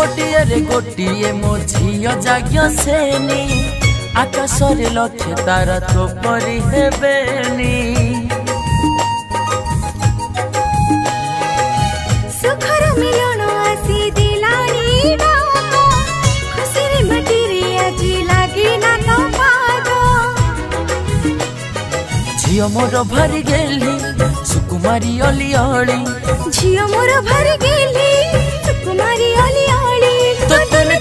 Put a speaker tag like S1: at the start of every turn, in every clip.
S1: ଗୋଟିଏରେ ଗୋଟିଏ ମୋ ଝିଅ ଯାଜ୍ଞ ସେନି ଆକାଶରେ ଲକ୍ଷେ ତାର ତୋ ହେବେନି
S2: ସୁଖର ମିଳନ ଆସି ଦିଲାଣି ଖୁସିରେ ମାଟିରେ ଆଜି ଲାଗିଲା ତୋ ପାଦ
S1: ଝିଅ ମୋର ଭାରି ଗେଲି সুকুমারী অলি অলি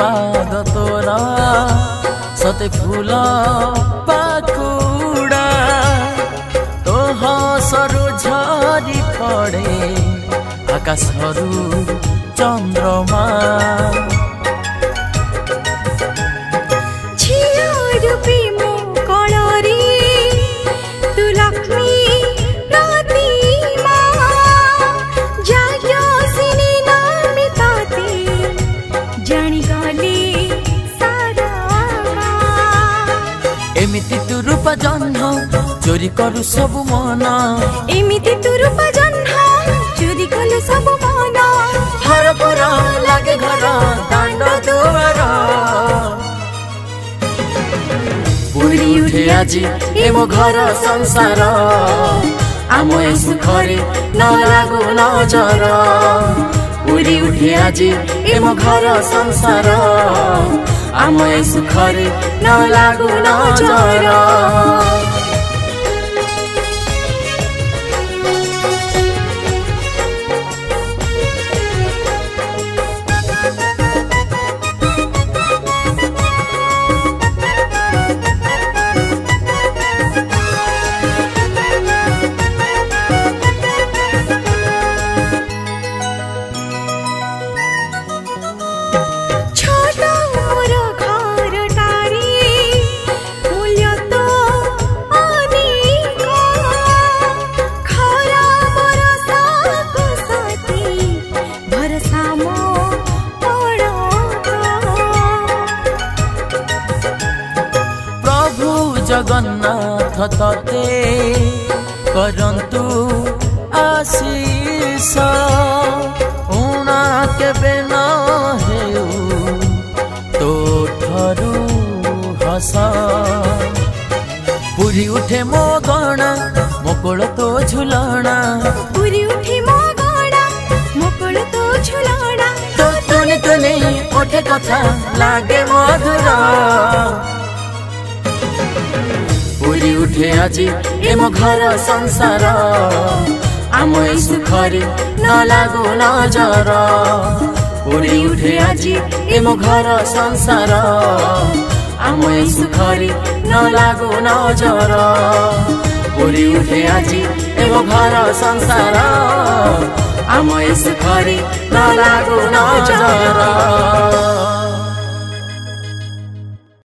S1: ପାଦ ତୋର ସତେ ଫୁଲ ପାକୁଡ଼ା ତୋ ସରୁ ଝରି ପଡ଼େ ଆକାଶରୁ ଚନ୍ଦ୍ରମା चोरी करू सब मन
S2: इमिति तुरु पजन हा चोरी करू सब मन
S1: हर पर लागे घर दांडो दुवारा उरी उठे आज एमो घर संसार आमो ए सुख रे न लागो न जरो पूरी उठे आज एमो घर संसार आमो ए सुख रे न लागो न जरो জগন্নাথ তে করন্তু আশিষ উণা কেবে ন হেউ তোঠরু হস পুরি উঠে মো গণা মোকোল তো ঝুলনা
S2: পুরি উঠে মো গণা মোকোল তো ঝুলনা
S1: তো তুনে তুনে ওঠে কথা লাগে মধুর उठे अझै ए म घर संसार आमै सुखरी नलागो नजर उरी उठे अझै ए म घर संसार आमै सुखरी नलागो नजर उरी उठे अझै ए घर संसार आमै सुखरी नलागो नजर